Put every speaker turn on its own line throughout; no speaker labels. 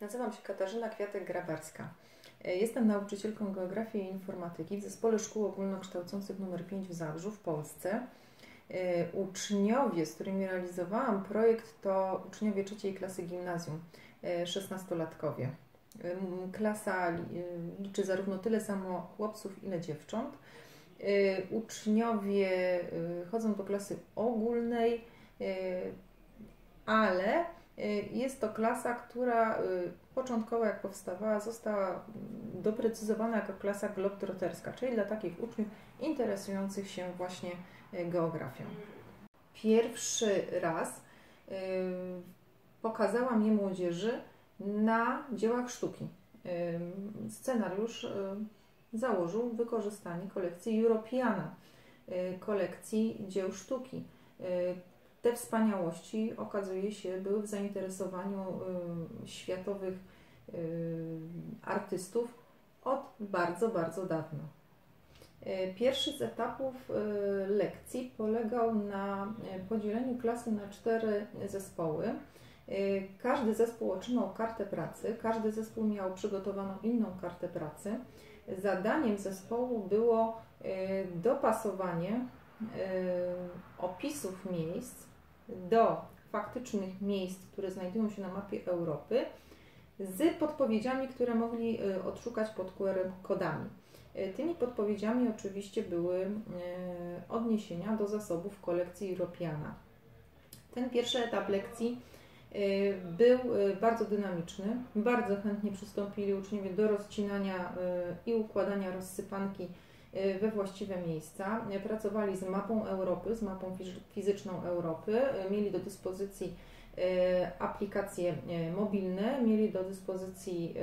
Nazywam się Katarzyna Kwiatek-Grabarska. Jestem nauczycielką geografii i informatyki w Zespole Szkół Ogólnokształcących nr 5 w Zabrzu w Polsce. Uczniowie, z którymi realizowałam projekt, to uczniowie trzeciej klasy gimnazjum, 16-latkowie. Klasa liczy zarówno tyle samo chłopców, ile dziewcząt. Uczniowie chodzą do klasy ogólnej, ale jest to klasa, która y, początkowo jak powstawała została mm, doprecyzowana jako klasa globtroterska, czyli dla takich uczniów interesujących się właśnie y, geografią. Pierwszy raz pokazałam je młodzieży na dziełach sztuki. Scenariusz założył wykorzystanie kolekcji Europeana, kolekcji dzieł sztuki te wspaniałości okazuje się były w zainteresowaniu y, światowych y, artystów od bardzo, bardzo dawna. Y, pierwszy z etapów lekcji polegał na podzieleniu klasy na cztery zespoły. Każdy zespół otrzymał kartę pracy, każdy zespół miał przygotowaną inną kartę pracy. Zadaniem zespołu było dopasowanie opisów miejsc do faktycznych miejsc, które znajdują się na mapie Europy, z podpowiedziami, które mogli y, odszukać pod QR-kodami. Y, tymi podpowiedziami oczywiście były y, odniesienia do zasobów kolekcji Europiana. Ten pierwszy etap lekcji był bardzo dynamiczny. Bardzo chętnie przystąpili uczniowie do rozcinania i układania rozsypanki we właściwe miejsca. Pracowali z mapą Europy, z mapą fizyczną Europy, y, mieli do dyspozycji y, aplikacje mobilne, mieli do dyspozycji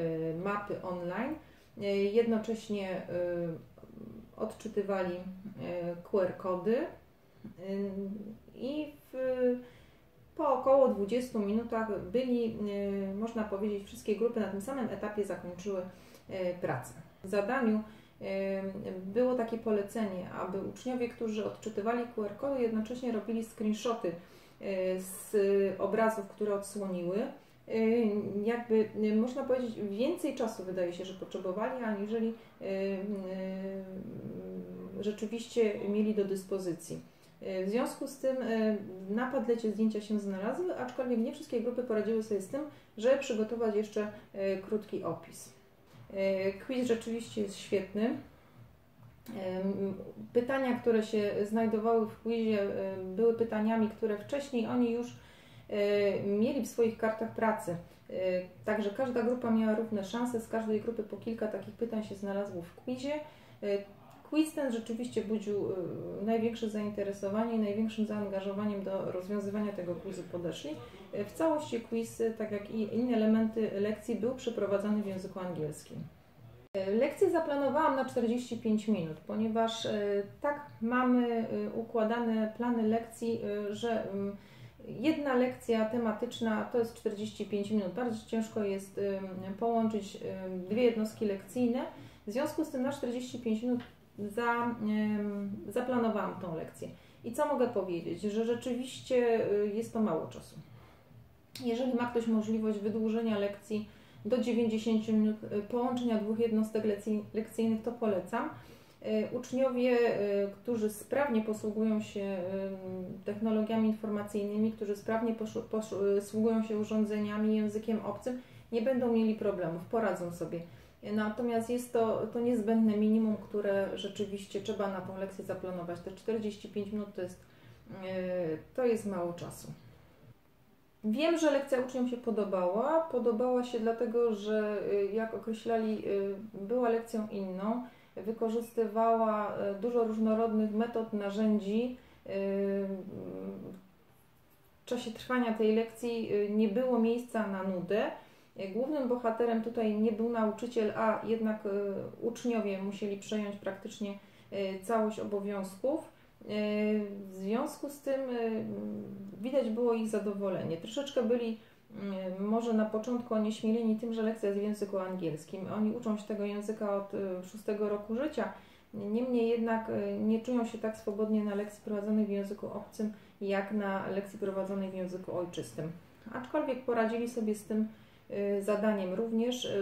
mapy online, jednocześnie odczytywali QR-kody i w, po około 20 minutach byli, można powiedzieć, wszystkie grupy na tym samym etapie zakończyły pracę. W zadaniu było takie polecenie, aby uczniowie, którzy odczytywali QR-kody, jednocześnie robili screenshoty e, z obrazów, które odsłoniły. E, jakby e, można powiedzieć, więcej czasu wydaje się, że potrzebowali, aniżeli rzeczywiście mieli do dyspozycji. W związku z tym na padlecie zdjęcia się znalazły, aczkolwiek nie wszystkie grupy poradziły sobie z tym, żeby przygotować jeszcze krótki opis. E, quiz rzeczywiście jest świetny. E, pytania, które się znajdowały w quizie, e, były pytaniami, które wcześniej oni już mieli w swoich kartach pracy. Także każda grupa miała równe szanse, z każdej grupy po kilka takich pytań się znalazło w quizie. Quiz ten rzeczywiście budził y, największe zainteresowanie i największym zaangażowaniem do rozwiązywania tego quizu podeszli. W całości quiz, tak jak i inne elementy lekcji, był przeprowadzany w języku angielskim. Lekcję zaplanowałam na 45 minut, ponieważ y, tak mamy y, układane plany lekcji, że jedna lekcja tematyczna to jest 45 minut. Bardzo ciężko jest połączyć dwie jednostki lekcyjne. W związku z tym na 45 minut za, zaplanowałam tą lekcję. I co mogę powiedzieć? Że rzeczywiście y, jest to mało czasu. Jeżeli ma ktoś możliwość wydłużenia lekcji do 90 minut, y, połączenia dwóch jednostek lekcyjnych, to polecam. Y, uczniowie, którzy sprawnie posługują się technologiami informacyjnymi, którzy sprawnie posługują się urządzeniami, językiem obcym, nie będą mieli problemów, poradzą sobie. Natomiast jest to, to niezbędne minimum, które rzeczywiście trzeba na tą lekcję zaplanować. Te 45 minut to jest, e, to jest mało czasu. Wiem, że lekcja uczniom się podobała. Podobała się dlatego, że e, jak określali, e, była lekcją inną. Wykorzystywała dużo różnorodnych metod, narzędzi. W czasie trwania tej lekcji nie było miejsca na nudę Głównym bohaterem tutaj nie był nauczyciel, a jednak e, uczniowie musieli przejąć praktycznie e, całość obowiązków. W związku z tym widać było ich zadowolenie. Troszeczkę byli może na początku onieśmieleni tym, że lekcja jest w języku angielskim. Oni uczą się tego języka od szóstego roku życia. Niemniej jednak nie czują się tak swobodnie na lekcji prowadzonej w języku obcym, jak na lekcji prowadzonej w języku ojczystym. Aczkolwiek poradzili sobie z tym zadaniem również.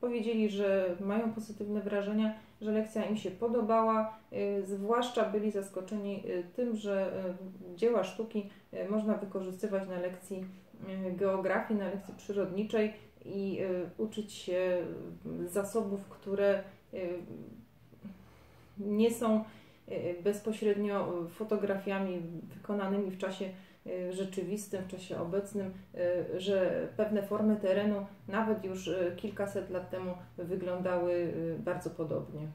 Powiedzieli, że mają pozytywne wrażenia, że lekcja im się podobała, zwłaszcza byli zaskoczeni tym, że dzieła sztuki można wykorzystywać na lekcji geografii, na lekcji przyrodniczej i uczyć się zasobów, które nie są bezpośrednio fotografiami wykonanymi w czasie Y, rzeczywistym, w czasie obecnym, y, że pewne formy terenu nawet już y, kilkaset lat temu wyglądały bardzo podobnie.